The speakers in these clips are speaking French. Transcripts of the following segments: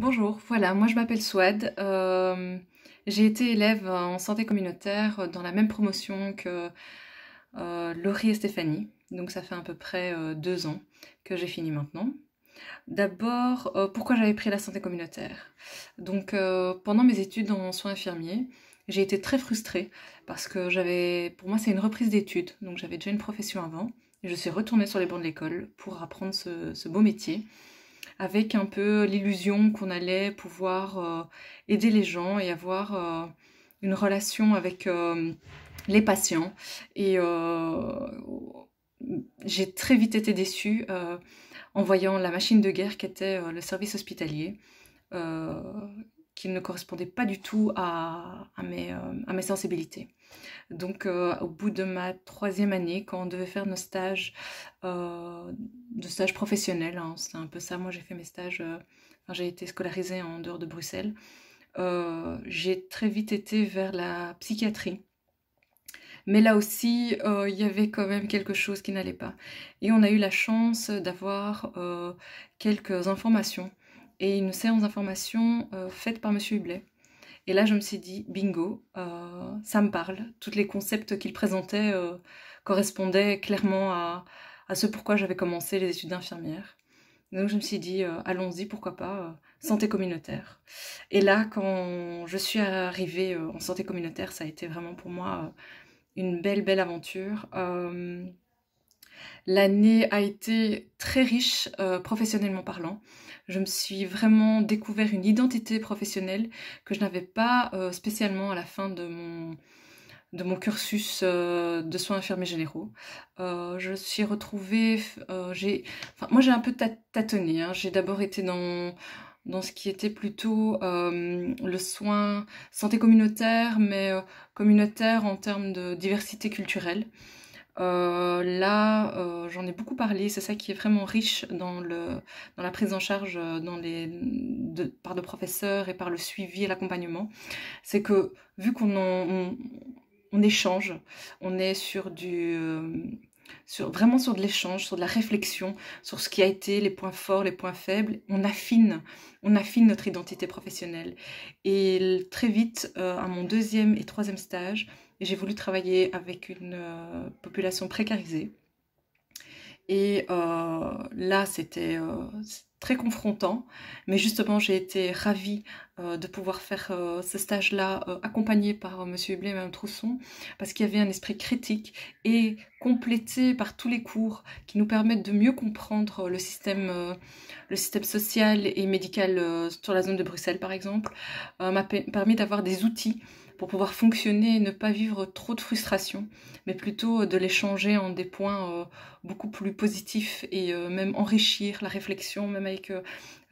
Bonjour, voilà, moi je m'appelle Swad. Euh, j'ai été élève en santé communautaire dans la même promotion que euh, Laurie et Stéphanie. Donc ça fait à peu près euh, deux ans que j'ai fini maintenant. D'abord, pourquoi j'avais pris la santé communautaire? Donc pendant mes études en soins infirmiers, j'ai été très frustrée parce que j'avais, pour moi c'est une reprise d'études, donc j'avais déjà une profession avant. Et je suis retournée sur les bancs de l'école pour apprendre ce beau métier avec un peu l'illusion qu'on allait pouvoir euh, aider les gens et avoir euh, une relation avec euh, les patients. Et j'ai très vite été déçue en voyant la machine de guerre qu'était le service hospitalier qui ne correspondait pas du tout à, mes, à mes, sensibilités. Donc au bout de ma troisième année, quand on devait faire nos stages de stage professionnel. Hein. C'est un peu ça. Moi, j'ai fait mes stages. Euh, j'ai été scolarisée en dehors de Bruxelles. Euh, j'ai très vite été vers la psychiatrie. Mais là aussi, euh, il y avait quand même quelque chose qui n'allait pas. Et on a eu la chance d'avoir quelques informations et une séance d'informations faite par Monsieur Hublet. Et là, je me suis dit, bingo, ça me parle. Tous les concepts qu'il présentait correspondaient clairement à, à ce pourquoi j'avais commencé les études d'infirmière. Donc je me suis dit, euh, allons-y, pourquoi pas, euh, santé communautaire. Et là, quand je suis arrivée euh, en santé communautaire, ça a été vraiment pour moi une belle, belle aventure. L'année a été très riche professionnellement parlant. Je me suis vraiment découvert une identité professionnelle que je n'avais pas spécialement à la fin de mon, cursus euh, de soins infirmiers généraux. Euh, je suis retrouvée, euh, j'ai, moi j'ai un peu tâtonné. Hein. J'ai d'abord été dans ce qui était plutôt le soin santé communautaire, mais communautaire en termes de diversité culturelle. Là, j'en ai beaucoup parlé. C'est ça qui est vraiment riche dans, le, dans la prise en charge dans les, par le professeur et par le suivi et l'accompagnement. C'est que vu qu'on on, échange, on est sur du... Euh, sur, vraiment sur de l'échange, sur de la réflexion, sur ce qui a été les points forts, les points faibles. On affine, on affine notre identité professionnelle. Et très vite, euh, à mon deuxième et troisième stage, j'ai voulu travailler avec une euh, population précarisée. Et là, c'était très confrontant, mais justement j'ai été ravie euh, de pouvoir faire euh, ce stage-là euh, accompagné par Monsieur Hublé et Mme Trousson, parce qu'il y avait un esprit critique et complété par tous les cours qui nous permettent de mieux comprendre le système, le système social et médical sur la zone de Bruxelles par exemple, m'a permis d'avoir des outils pour pouvoir fonctionner et ne pas vivre trop de frustration, mais plutôt de les changer en des points euh, beaucoup plus positifs et euh, même enrichir la réflexion, même avec, euh,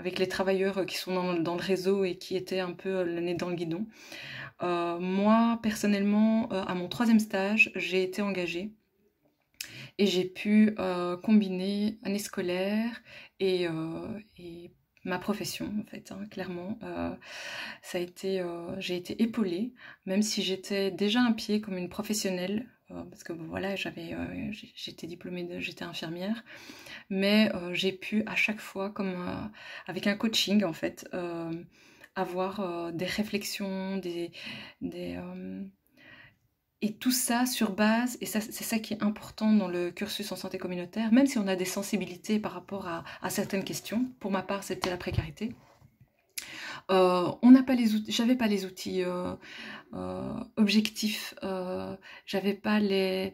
les travailleurs qui sont dans, le réseau et qui étaient un peu le nez dans le guidon. moi, personnellement, à mon troisième stage, j'ai été engagée et j'ai pu combiner année scolaire et ma profession en fait hein, clairement. Euh, euh, j'ai été épaulée même si j'étais déjà un pied comme une professionnelle euh, parce que voilà j'avais j'étais diplômée j'étais infirmière. Mais j'ai pu à chaque fois avec un coaching en fait avoir des réflexions des et tout ça sur base, et c'est ça qui est important dans le cursus en santé communautaire, même si on a des sensibilités par rapport à, certaines questions, pour ma part c'était la précarité, euh, on n'a pas les outils, j'avais pas les outils euh, euh, objectifs, j'avais pas les,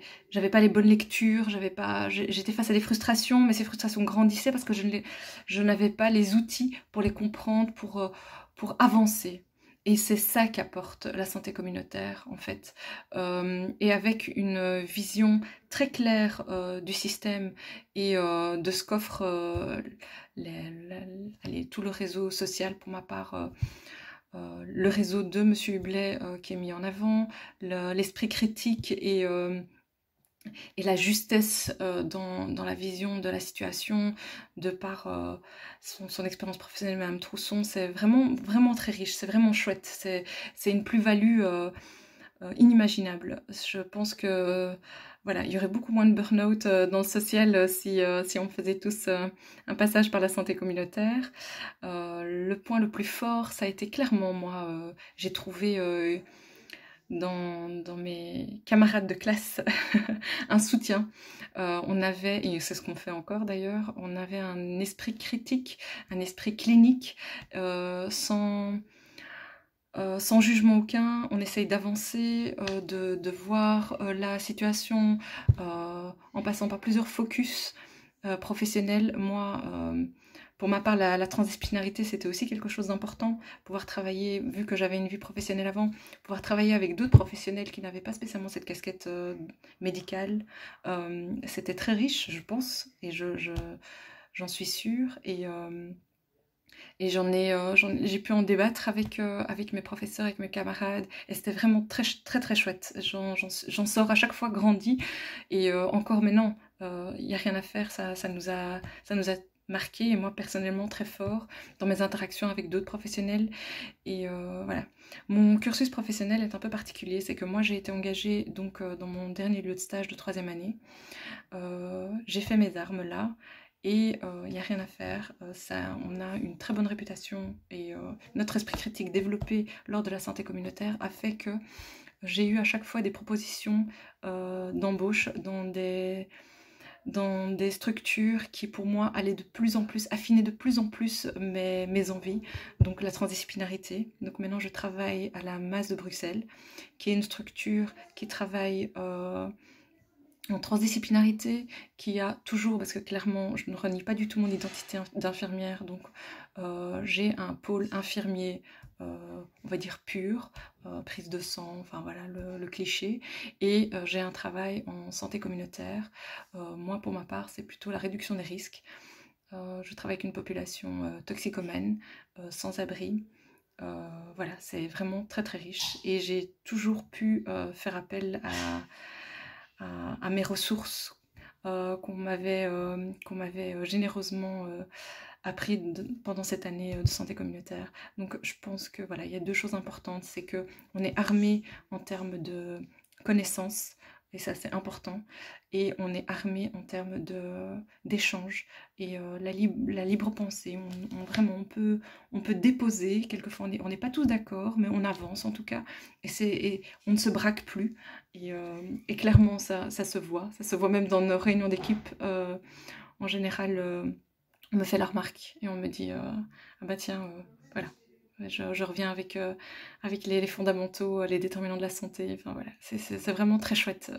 bonnes lectures, j'avais pas, j'étais face à des frustrations, mais ces frustrations grandissaient parce que je, n'avais pas les outils pour les comprendre, pour avancer. Et c'est ça qu'apporte la santé communautaire, en fait. Euh, et avec une vision très claire euh, du système et euh, de ce qu'offre tout le réseau social, pour ma part, le réseau de M. Hublet qui est mis en avant, l'esprit critique et et la justesse euh, dans, dans, la vision de la situation de par euh, son, expérience professionnelle Madame Trousson c'est vraiment vraiment très riche c'est vraiment chouette c'est une plus-value euh, inimaginable je pense que voilà il y aurait beaucoup moins de burn-out dans le social si, si on faisait tous un passage par la santé communautaire le point le plus fort, ça a été clairement moi. J'ai trouvé dans, mes camarades de classe un soutien. Euh, on avait, et c'est ce qu'on fait encore d'ailleurs, on avait un esprit critique, un esprit clinique, euh, sans, euh, sans jugement aucun. On essaye d'avancer, de, de, voir la situation en passant par plusieurs focus professionnels. Moi, pour ma part, la, transdisciplinarité, c'était aussi quelque chose d'important. Pouvoir travailler, vu que j'avais une vie professionnelle avant, pouvoir travailler avec d'autres professionnels qui n'avaient pas spécialement cette casquette euh, médicale, euh, c'était très riche, je pense, et je, j'en suis sûre. Et, euh, et j'en ai, j'ai pu en débattre avec, avec mes professeurs, avec mes camarades, et c'était vraiment très, très, très chouette. J'en, sors à chaque fois grandi, et encore maintenant, il n'y a rien à faire, ça, ça, nous a, ça nous a marqué et moi personnellement très fort dans mes interactions avec d'autres professionnels. Et euh, voilà. Mon cursus professionnel est un peu particulier, c'est que moi j'ai été engagée donc euh, dans mon dernier lieu de stage de troisième année. Euh, j'ai fait mes armes là et il n'y a rien à faire. ça, on a une très bonne réputation et notre esprit critique développé lors de la santé communautaire a fait que j'ai eu à chaque fois des propositions d'embauche dans des dans des structures qui pour moi allaient de plus en plus, affiner de plus en plus mes, mes envies, donc la transdisciplinarité. Donc maintenant je travaille à la masse de Bruxelles, qui est une structure qui travaille euh, en transdisciplinarité, qui a toujours, parce que clairement je ne renie pas du tout mon identité d'infirmière, donc euh, j'ai un pôle infirmier on va dire pure, euh, prise de sang, enfin voilà le, cliché. Et euh, j'ai un travail en santé communautaire. moi, pour ma part, c'est plutôt la réduction des risques. je travaille avec une population toxicomane, sans abri. voilà, c'est vraiment très très riche. Et j'ai toujours pu faire appel à, mes ressources m'avait qu'on m'avait généreusement appris pendant cette année euh, de santé communautaire. Donc je pense que voilà, il y a deux choses importantes, c'est que on est armé en termes de connaissances et ça c'est important et on est armé en termes de d'échange et euh, la, la, libre pensée on, vraiment on peut on peut déposer. Quelquefois on n'est pas tous d'accord mais on avance en tout cas. Et c'est on ne se braque plus. Et, euh, et, clairement ça, ça se voit. Ça se voit même dans nos réunions d'équipe en général on me fait la remarque et on me dit euh, ah bah tiens euh, voilà je, reviens avec, euh, avec les, fondamentaux, les déterminants de la santé. Enfin voilà, c'est vraiment très chouette.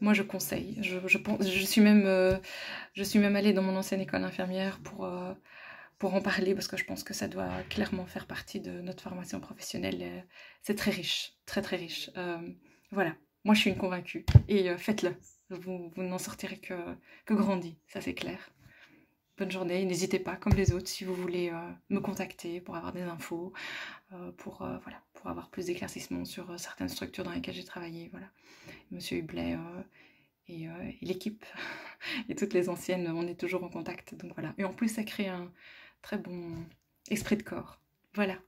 moi, je conseille. Je, je, je, suis même, je suis même allée dans mon ancienne école infirmière pour, pour en parler parce que je pense que ça doit clairement faire partie de notre formation professionnelle. C'est très riche, très très riche. voilà, moi je suis une convaincue et faites-le. Vous, vous n'en sortirez que, que grandi, ça c'est clair bonne journée. N'hésitez pas, comme les autres, si vous voulez euh, me contacter pour avoir des infos, euh, pour, euh, voilà, pour avoir plus d'éclaircissements sur certaines structures dans lesquelles j'ai travaillé. Voilà. Monsieur Hublet et, l'équipe et toutes les anciennes, on est toujours en contact. Donc voilà. Et en plus, ça crée un très bon esprit de corps. Voilà.